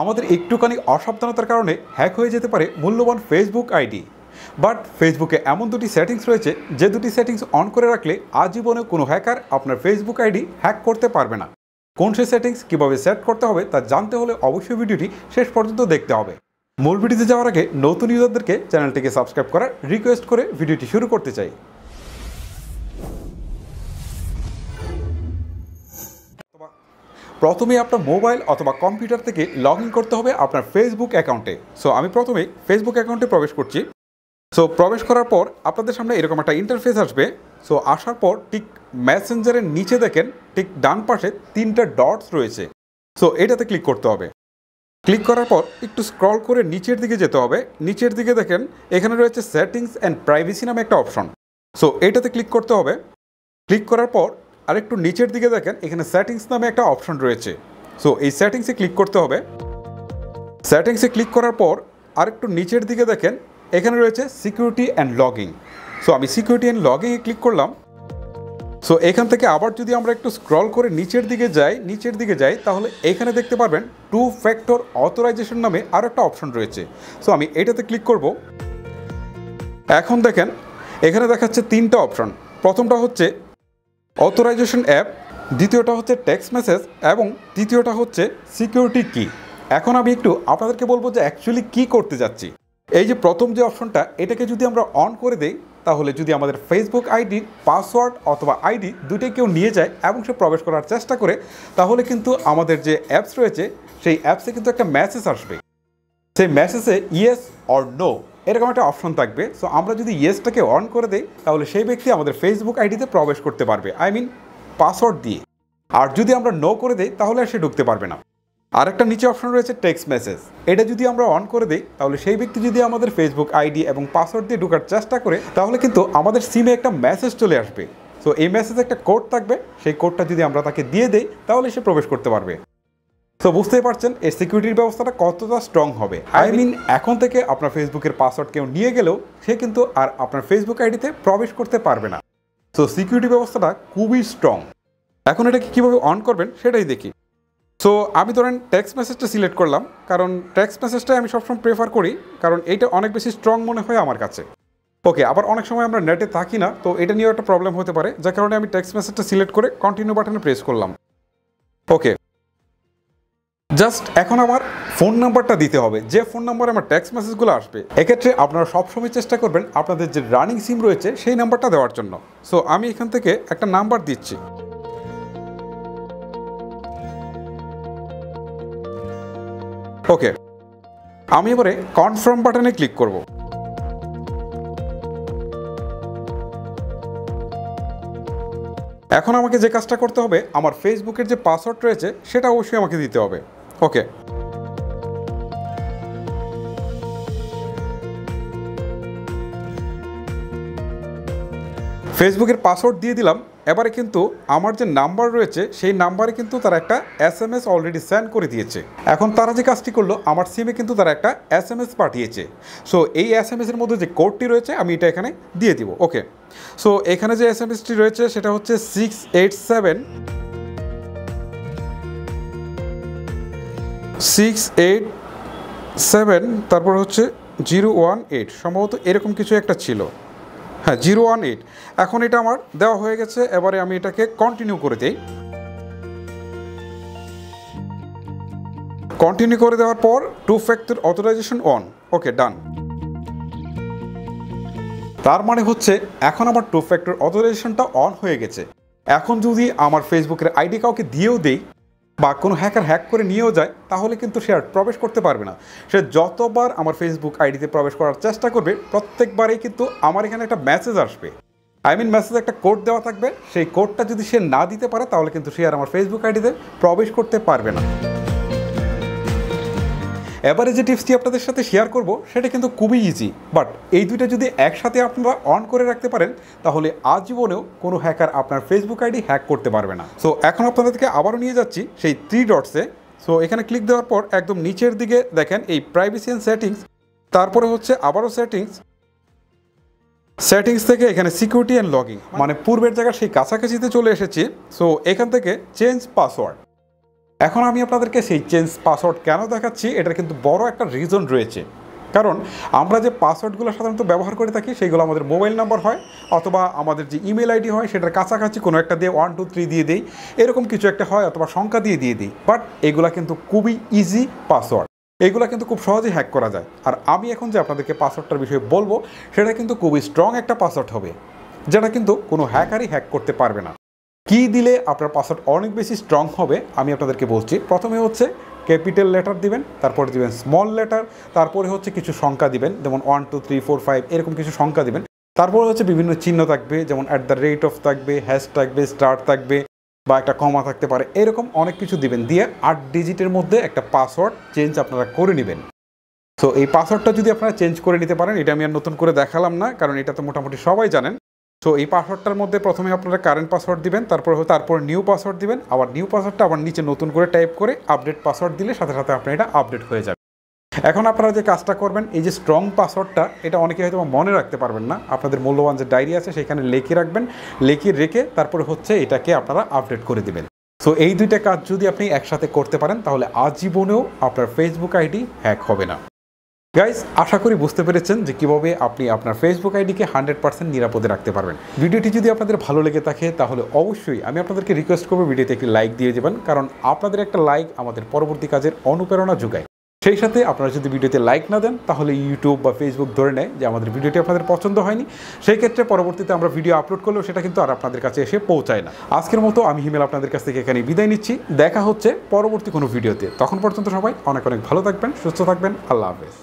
আমাদের একটুখানি অসাবধানতার কারণে হ্যাক হয়ে যেতে পারে মূল্যবান ফেসবুক আইডি। বাট ফেসবুকে এমন দুটি সেটিংস রয়েছে যে দুটি সেটিংস অন করে রাখলে আজীবনে কোনো হ্যাকার আপনার ফেসবুক আইডি হ্যাক করতে পারবে না। কোন সেই সেটিংস কীভাবে সেট করতে হবে তা জানতে হলে অবশ্যই ভিডিওটি শেষ পর্যন্ত দেখতে হবে। মূল ভিডিওতে যাওয়ার আগে নতুন ইউজারদেরকে চ্যানেলটিকে সাবস্ক্রাইব করার রিকোয়েস্ট করে ভিডিওটি শুরু করতে চাই। প্রথমে আপনার মোবাইল অথবা কম্পিউটার থেকে লগ করতে হবে আপনার ফেসবুক অ্যাকাউন্টে। সো আমি প্রথমে ফেসবুক অ্যাকাউন্টে প্রবেশ করছি। সো প্রবেশ করার পর আপনাদের সামনে এরকম একটা ইন্টারফেস আসবে। সো আসার পর ঠিক ম্যাসেঞ্জারের নিচে দেখেন, ঠিক ডান পাশে তিনটা ডটস রয়েছে। সো এটাতে ক্লিক করতে হবে। ক্লিক করার পর একটু স্ক্রল করে নিচের দিকে যেতে হবে। নিচের দিকে দেখেন, এখানে রয়েছে সেটিংস অ্যান্ড প্রাইভেসি নামে একটা অপশন সো এটাতে ক্লিক করতে হবে। ক্লিক করার পর আরেকটু নিচের দিকে দেখেন, এখানে সেটিংস নামে একটা অপশন রয়েছে। সো এই সেটিংসে ক্লিক করতে হবে। সেটিংসে ক্লিক করার পর আরেকটু নিচের দিকে দেখেন, এখানে রয়েছে সিকিউরিটি অ্যান্ড লগিং সো আমি সিকিউরিটি অ্যান্ড লগিংয়ে ক্লিক করলাম। সো এখান থেকে আবার যদি আমরা একটু স্ক্রল করে নিচের দিকে যাই, নিচের দিকে যাই, তাহলে এখানে দেখতে পারবেন টু ফ্যাক্টর অথরাইজেশন নামে আরও একটা অপশন রয়েছে। সো আমি এটাতে ক্লিক করব। এখন দেখেন, এখানে দেখাচ্ছে তিনটা অপশন প্রথমটা হচ্ছে অথরাইজেশন অ্যাপ, দ্বিতীয়টা হচ্ছে টেক্সট মেসেজ, এবং তৃতীয়টা হচ্ছে সিকিউরিটি কি। এখন আমি একটু আপনাদেরকে বলব যে অ্যাকচুয়ালি কি করতে যাচ্ছি। এই যে প্রথম যে অপশনটা, এটাকে যদি আমরা অন করে দেই, তাহলে যদি আমাদের ফেসবুক আইডি, পাসওয়ার্ড অথবা আইডি দুটোই কেউ নিয়ে যায় এবং সে প্রবেশ করার চেষ্টা করে, তাহলে কিন্তু আমাদের যে অ্যাপস রয়েছে, সেই অ্যাপসে কিন্তু একটা মেসেজ আসবে। সেই মেসেজে ইয়েস অর নো এরকম একটা অপশন থাকবে। সো আমরা যদি ইয়েসটাকে অন করে দেই, তাহলে সেই ব্যক্তি আমাদের ফেসবুক আইডিতে প্রবেশ করতে পারবে। আই মিন পাসওয়ার্ড দিয়ে। আর যদি আমরা নো করে দেই, তাহলে আর সে ঢুকতে পারবে না। আরেকটা নিচে অপশন রয়েছে টেক্সট মেসেজ এটা যদি আমরা অন করে দিই, তাহলে সেই ব্যক্তি যদি আমাদের ফেসবুক আইডি এবং পাসওয়ার্ড দিয়ে ঢোকার চেষ্টা করে, তাহলে কিন্তু আমাদের সিমে একটা মেসেজ চলে আসবে। সো এই মেসেজে একটা কোড থাকবে। সেই কোডটা যদি আমরা তাকে দিয়ে দেই, তাহলে সে প্রবেশ করতে পারবে। তো বুঝতেই পারছেন এই সিকিউরিটির ব্যবস্থাটা কতটা স্ট্রং হবে। আই মিন এখন থেকে আপনার ফেসবুকের পাসওয়ার্ড কেউ নিয়ে গেলেও সে কিন্তু আর আপনার ফেসবুক আইডিতে প্রবেশ করতে পারবে না। সো সিকিউরিটি ব্যবস্থাটা খুবই স্ট্রং এখন এটাকে কীভাবে অন করবেন সেটাই দেখি। সো আমি ধরেন টেক্সট মেসেজটা সিলেক্ট করলাম কারণ টেক্সট মেসেজটাই আমি সবসময় প্রেফার করি কারণ এইটা অনেক বেশি স্ট্রং মনে হয় আমার কাছে। ওকে আবার অনেক সময় আমরা নেটে থাকি না তো এটা নিয়েও একটা প্রবলেম হতে পারে যার কারণে আমি টেক্সট মেসেজটা সিলেক্ট করে কন্টিনিউ বাটনে প্রেস করলাম। ওকে জাস্ট এখন আমার ফোন নাম্বারটা দিতে হবে। যে ফোন নাম্বারে আমার টেক্সট মেসেজগুলো আসবে, এক্ষেত্রে আপনারা সবসময় চেষ্টা করবেন আপনাদের যে রানিং সিম রয়েছে, সেই নাম্বারটা দেওয়ার জন্য। সো আমি এখান থেকে একটা নাম্বার দিচ্ছি। ওকে আমি এবারে কনফার্ম বাটনে ক্লিক করব। এখন আমাকে যে কাজটা করতে হবে, আমার ফেসবুকের যে পাসওয়ার্ড রয়েছে, সেটা অবশ্যই আমাকে দিতে হবে। ওকে ফেসবুকের পাসওয়ার্ড দিয়ে দিলাম। এবারে কিন্তু আমার যে নাম্বার রয়েছে, সেই নাম্বারে কিন্তু তারা একটা S M S already send করে দিয়েছে। এখন তারা যে কাজটি করল, আমার সিমে কিন্তু তারা একটা এস এম এস পাঠিয়েছে। সো এই এস এম এসের মধ্যে যে কোডটি রয়েছে, আমি এটা এখানে দিয়ে দিব। ওকে সো এখানে যে এস এম এসটি রয়েছে, সেটা হচ্ছে six eight seven six eight seven তারপর হচ্ছে জিরো ওয়ান এইট সম্ভবত এরকম কিছু একটা ছিল। হ্যাঁ জিরো ওয়ান এইট এখন এটা আমার দেওয়া হয়ে গেছে, এবারে আমি এটাকে কন্টিনিউ করে দিই। কন্টিনিউ করে দেওয়ার পর two factor authorization on okay done তার মানে হচ্ছে, এখন আমার টু ফ্যাক্টর অথরাইজেশনটা অন হয়ে গেছে। এখন যদি আমার ফেসবুকের আইডি কাউকে দিয়েও দেই বা কোনো হ্যাকার হ্যাক করে নিয়েও যায়, তাহলে কিন্তু সে আর প্রবেশ করতে পারবে না। সে যতবার আমার ফেসবুক আইডিতে প্রবেশ করার চেষ্টা করবে, প্রত্যেকবারেই কিন্তু আমার এখানে একটা মেসেজ আসবে। আই মিন মেসেজ একটা কোড দেওয়া থাকবে, সেই কোডটা যদি সে না দিতে পারে, তাহলে কিন্তু সে আর আমার ফেসবুক আইডিতে প্রবেশ করতে পারবে না। এবারে যে টিপসটি আপনাদের সাথে শেয়ার করব, সেটা কিন্তু খুবই ইজি বাট এই দুইটা যদি একসাথে আপনারা অন করে রাখতে পারেন, তাহলে আজীবনেও কোনো হ্যাকার আপনার ফেসবুক আইডি হ্যাক করতে পারবে না। সো এখন আপনাদেরকে আবারও নিয়ে যাচ্ছি সেই থ্রি ডটসে সো এখানে ক্লিক দেওয়ার পর একদম নিচের দিকে দেখেন এই প্রাইভেসি অ্যান্ড সেটিংস তারপরে হচ্ছে আবারও সেটিংস সেটিংস থেকে এখানে সিকিউরিটি অ্যান্ড লগিং মানে পূর্বের জায়গায় সেই কাছাকাছিতে চলে এসেছি। সো এখান থেকে চেঞ্জ পাসওয়ার্ড এখন আমি আপনাদেরকে সেই চেঞ্জ পাসওয়ার্ড কেন দেখাচ্ছি, এটার কিন্তু বড় একটা রিজন রয়েছে। কারণ আমরা যে পাসওয়ার্ডগুলো সাধারণত ব্যবহার করে থাকি সেইগুলো আমাদের মোবাইল নাম্বার হয়, অথবা আমাদের যে ইমেল আইডি হয়, সেটার কাছাকাছি কোনো একটা দিয়ে ওয়ান টু থ্রি দিয়ে দিই। এরকম কিছু একটা হয়, অথবা সংখ্যা দিয়ে দিয়ে দিই। বাট এগুলা কিন্তু খুবই ইজি পাসওয়ার্ড এগুলো কিন্তু খুব সহজেই হ্যাক করা যায়। আর আমি এখন যে আপনাদেরকে পাসওয়ার্ডটার বিষয়ে বলব, সেটা কিন্তু খুবই স্ট্রং একটা পাসওয়ার্ড হবে, যেটা কিন্তু কোনো হ্যাকারই হ্যাক করতে পারবে না। কি দিলে আপনার পাসওয়ার্ড অনেক বেশি স্ট্রং হবে, আমি আপনাদেরকে বলছি। প্রথমে হচ্ছে ক্যাপিটাল লেটার দিবেন, তারপরে দিবেন স্মল লেটার তারপরে হচ্ছে কিছু সংখ্যা দিবেন, যেমন one two three four five এরকম কিছু সংখ্যা দিবেন। তারপরে হচ্ছে বিভিন্ন চিহ্ন থাকবে, যেমন অ্যাট দ্য রেট অফ থাকবে হ্যাশ থাকবে স্টার থাকবে বা একটা কমা থাকতে পারে, এরকম অনেক কিছু দিবেন। দিয়ে আট ডিজিটের মধ্যে একটা পাসওয়ার্ড চেঞ্জ আপনারা করে নেবেন। সো এই পাসওয়ার্ডটা যদি আপনারা চেঞ্জ করে নিতে পারেন, এটা আমি আর নতুন করে দেখালাম না, কারণ এটা তো মোটামুটি সবাই জানেন। সো এই পাসওয়ার্ডটার মধ্যে প্রথমে আপনারা কারেন্ট পাসওয়ার্ড দিবেন, তারপর তারপর নিউ পাসওয়ার্ড দিবেন। আবার নিউ পাসওয়ার্ডটা আবার নিচে নতুন করে টাইপ করে আপডেট পাসওয়ার্ড দিলে সাথে সাথে আপনার এটা আপডেট হয়ে যাবে। এখন আপনারা যে কাজটা করবেন, এই যে স্ট্রং পাসওয়ার্ডটা এটা অনেকে হয়তো মনে রাখতে পারবেন না। আপনাদের মূল্যবান যে ডায়েরি আছে, সেখানে লেখে রাখবেন, লেখে রেখে তারপরে হচ্ছে এটাকে আপনারা আপডেট করে দিবেন। সো এই দুইটা কাজ যদি আপনি একসাথে করতে পারেন, তাহলে আজীবনেও আপনার ফেসবুক আইডি হ্যাক হবে না। গাইস আশা করি বুঝতে পেরেছেন যে কীভাবে আপনি আপনার ফেসবুক আইডিকে হান্ড্রেড পার্সেন্ট নিরাপদে রাখতে পারবেন। ভিডিওটি যদি আপনাদের ভালো লেগে থাকে, তাহলে অবশ্যই আমি আপনাদেরকে রিকোয়েস্ট করব ভিডিওতে একটি লাইক দিয়ে দেবেন, কারণ আপনাদের একটা লাইক আমাদের পরবর্তী কাজের অনুপ্রেরণা যোগায়। সেই সাথে আপনারা যদি ভিডিওতে লাইক না দেন, তাহলে ইউটিউব বা ফেসবুক ধরে নেয় যে আমাদের ভিডিওটি আপনাদের পছন্দ হয়নি। সেই ক্ষেত্রে পরবর্তীতে আমরা ভিডিও আপলোড করলেও সেটা কিন্তু আর আপনাদের কাছে এসে পৌঁছায় না। আজকের মতো আমি হিমেল আপনাদের কাছ থেকে এখানে বিদায় নিচ্ছি। দেখা হচ্ছে পরবর্তী কোনো ভিডিওতে তখন পর্যন্ত সবাই অনেক অনেক ভালো থাকবেন, সুস্থ থাকবেন। আল্লাহ হাফেজ।